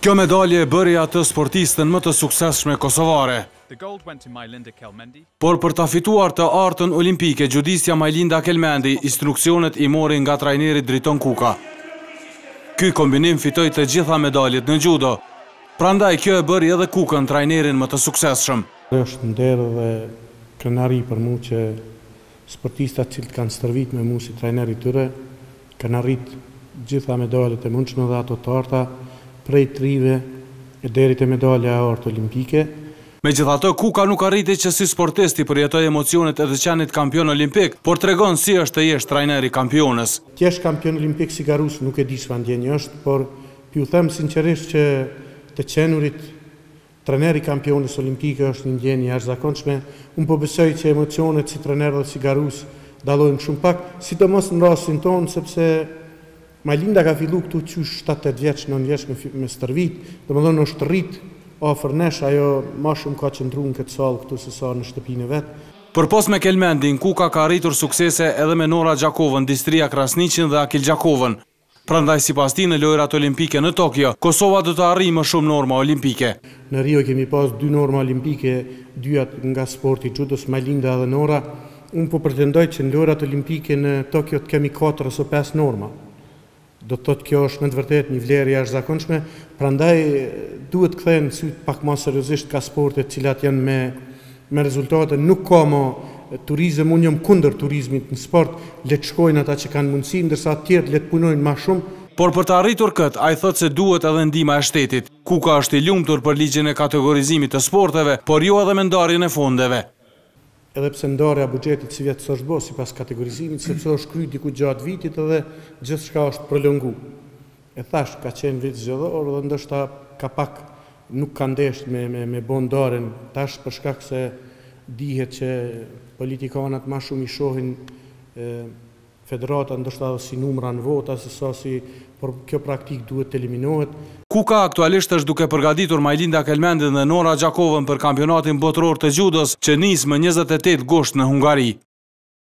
Kjo medalje e bëri atë sportisten më të suksesshme kosovare. Por për ta fituar të artën olimpike, xhudistja Majlinda Kelmendi instruksionet i mori nga trajneri Driton Kuka. Ky kombinim fitoi të gjitha medaljet në xhudo, prandaj kjo e bëri edhe Kukën trajnerin më të suksesshëm. Është nder dhe krenari për mua që Sportistat të cilët kanë stërvitë me mua si trajner i tyre, kanë arrit të gjitha medaljet e mundshme dhe ato të arta, prej trive e deri te medalja e artë olimpike. Megjithatë, Kuka nuk arriti që si sportist t'i përjetojë emocionet e të qenit kampion olimpik, por tregon si është të jesh trajner i kampionës. Të jesh kampion olimpik si garus nuk e di çfarë ndjenjë është, por po ju them sinqerisht që të qenurit Trajner i kampiones olimpike është një ndjenjë e jashtëzakonshme. Unë po besoj që emocionet si trajner dhe si garues dallojnë shumë pak, sidomos në rastin tonë, sepse Majlinda ka fillu këtu qysh shtatë tetë vjeç, nëntë vjeç me stërvit, domethënë është rrit afër nesh, ajo ma shumë ka qëndru në këtë sallë këtu se sa në shtëpinë e vet. Përpos me Kelmendin, Kuka ka arritur suksese edhe me Nora Gjakovën, Distria Krasniqin dhe Akil Gjakovën. Prandaj sipas tij në Lojërat Olimpike në Tokio, Kosova do të arrijë më shumë norma olimpike. Në Rio kemi pasë dy norma olimpike, dyjat nga sporti i xhudos, Majlinda dhe Nora. Unë po pretendoj që në Lojërat Olimpike në Tokio të kemi katër ose pesë norma. Do të thotë kjo është me të vërtetë një vlerë e jashtëzakonshme, prandaj duhet të kthehen sytë pak ma seriozisht kah sportet të cilat janë me Me rezultate nuk ka ma turizëm, unë jam kundër turizmit në sport, le të shkojnë ata që kanë mundësi, ndërsa të tjerë le të punojnë ma shumë. Por për ta arritur këtë, ai thotë se duhet edhe ndihma e shtetit. Kuka është i lumtur për ligjin e kategorizimit të sporteve, por jo edhe me ndarjen e fondeve. Edhe pse ndarja e buxhetit sivjet s'është bo sipas kategorizimit, sepse është kry diku gjatë vitit edhe gjithçka është prolongu. E thashë ka qenë vit zgjedhor dhe ndoshta ka pak nuk ka dashtë me me bo ndarjen tash për shkak se dihet që politikanët ma shumë i shohin federata ndoshta si numra në vota se sa si por kjo praktikë duhet të eliminohet. Kuka aktualisht është duke përgatitur Majlinda Kelmendin dhe Nora Gjakovën për Kampionatin Botëror të Xhudos që nis më njëzet e tetë gusht në Hungari.